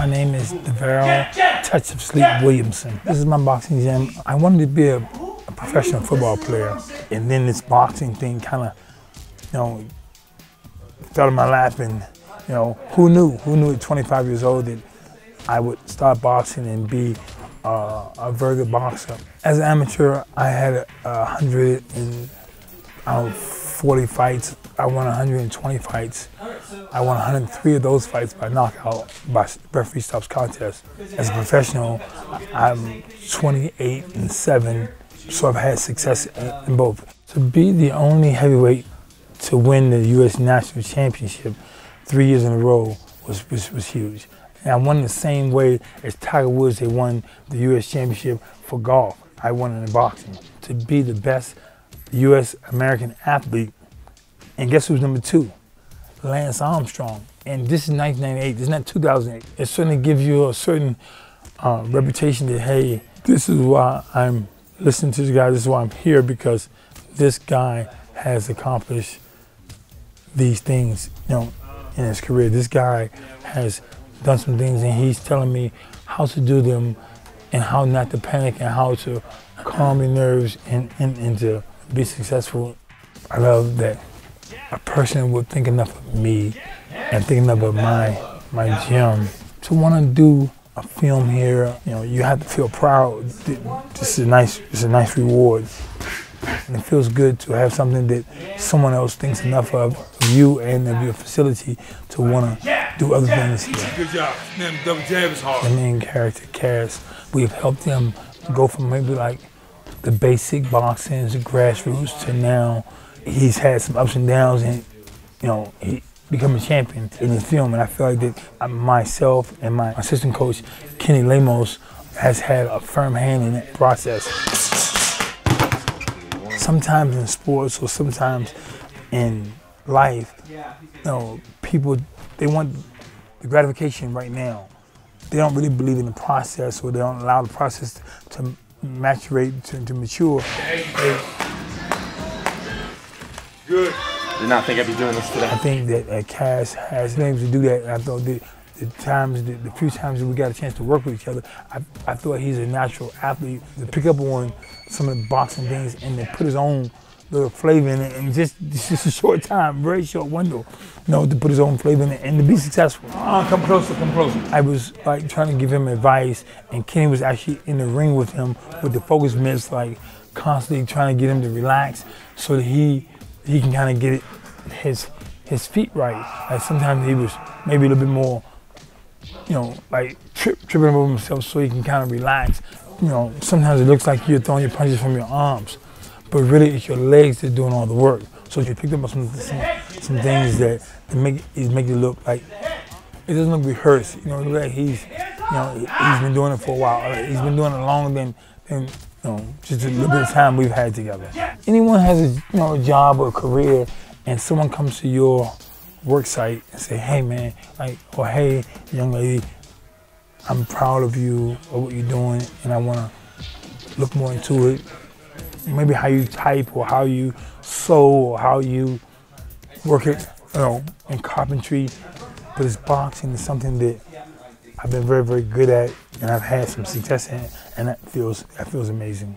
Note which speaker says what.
Speaker 1: My name is DaVarryl Touch of Sleep Williamson. This is my boxing gym. I wanted to be a, a professional football player, and then this boxing thing kind of, you know, fell in my lap. And you know, who knew? Who knew at 25 years old that I would start boxing and be uh, a very good boxer. As an amateur, I had a, a hundred and uh, 40 fights. I won 120 fights. I won 103 of those fights by knockout by referee stops contest. As a professional, I'm 28 and 7, so I've had success in both. To be the only heavyweight to win the U.S. National Championship three years in a row was, was, was huge. And I won the same way as Tiger Woods, they won the U.S. Championship for golf. I won it in boxing. To be the best U.S. American athlete. And guess who's number two? Lance Armstrong. And this is 1998, this is not 2008. It certainly gives you a certain uh, reputation that, hey, this is why I'm listening to this guy, this is why I'm here, because this guy has accomplished these things, you know, in his career. This guy has done some things and he's telling me how to do them and how not to panic and how to calm your nerves and, and, and to be successful. I love that a person would think enough of me and think enough of my my gym to want to do a film here. You know, you have to feel proud. This is a nice, it's a nice reward, and it feels good to have something that someone else thinks enough of you and of your facility to want to do other things here.
Speaker 2: Good job. Man, double jab is hard.
Speaker 1: The main character, Cass, we've helped him go from maybe like the basic boxing, the grassroots, to now he's had some ups and downs and, you know, he become a champion in the film. And I feel like that myself and my assistant coach, Kenny Lemos, has had a firm hand in that process. Sometimes in sports or sometimes in life, you know, people, they want the gratification right now. They don't really believe in the process or they don't allow the process to maturate, to, to mature.
Speaker 2: Good.
Speaker 3: Did not think I'd be doing this today.
Speaker 1: I think that uh, Cass has been able to do that. And I thought that the times, the, the, few times that we got a chance to work with each other, I, I thought he's a natural athlete to pick up on some of the boxing things and then put his own little flavor in it and just just a short time, very short window, you know, to put his own flavor in it and to be successful.
Speaker 2: Uh, come closer, come closer.
Speaker 1: I was like trying to give him advice and Kenny was actually in the ring with him with the focus mitts, like constantly trying to get him to relax so that he he can kind of get it, his his feet right. Like sometimes he was maybe a little bit more, you know, like trip, tripping over himself so he can kind of relax. You know, sometimes it looks like you're throwing your punches from your arms, but really it's your legs that are doing all the work. So you picked up some, some, some things that, make it make you look like it doesn't look rehearsed. You know, like he's you know he's been doing it for a while. He's been doing it longer than than you know, just a little bit of time we've had together. Anyone has a you know a job or a career, and someone comes to your work site and say, "Hey, man," like, or "Hey, young lady, I'm proud of you or what you're doing, and I want to look more into it. Maybe how you type or how you sew or how you work it, you know, in carpentry. But it's boxing is something that I've been very, very good at, and I've had some success in and that feels that feels amazing.